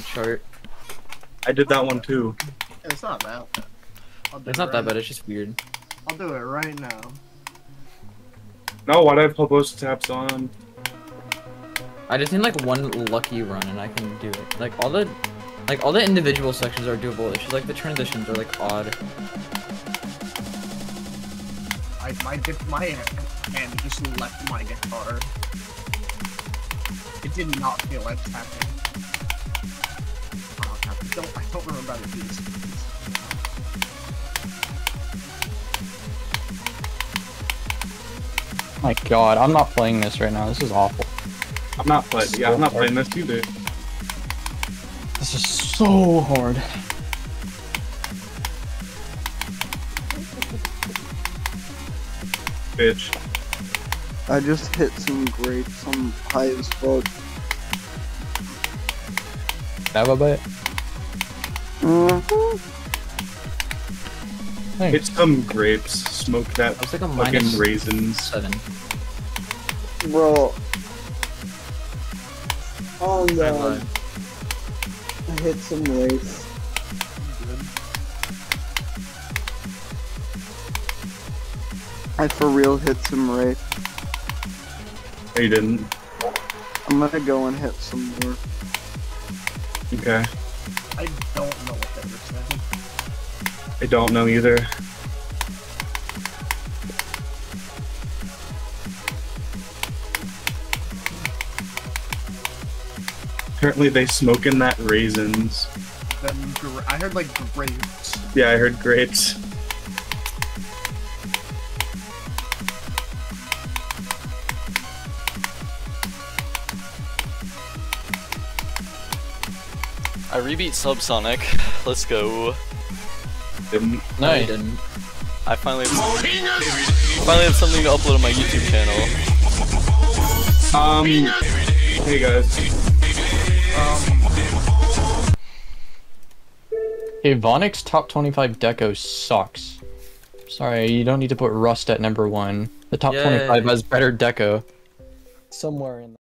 word chart. I did that one too. It's not that bad. I'll It's it not that bad. It's just weird. I'll do it right now. No, why do I have publish tabs on? I just need like one lucky run and I can do it. Like all the, like all the individual sections are doable. It's just like the transitions are like odd. I my dip my hand just left my guitar. It did not feel like tapping. Crap. I don't I don't remember how to do this. My god, I'm not playing this right now. This is awful. I'm not playing. Yeah, I'm not playing this either. This is so hard. Bitch. I just hit some grapes. I'm high as fuck. Have a bit. Thanks. Hit some grapes. Smoke that I was like a fucking raisins. seven. Bro. Oh I no. lied. I hit some race. I for real hit some race. No, you didn't. I'm gonna go and hit some more. Okay. I don't know what they were saying. I don't know either. Apparently they smoking that raisins. Then I heard like grapes. Yeah, I heard grapes. I rebeat Subsonic. Let's go. Didn't. No, I Nice. didn't. I finally finally have something to upload on my YouTube channel. Um. Hey guys. Hey, Vonix top 25 deco sucks. Sorry, you don't need to put Rust at number one. The top Yay. 25 has better deco. Somewhere in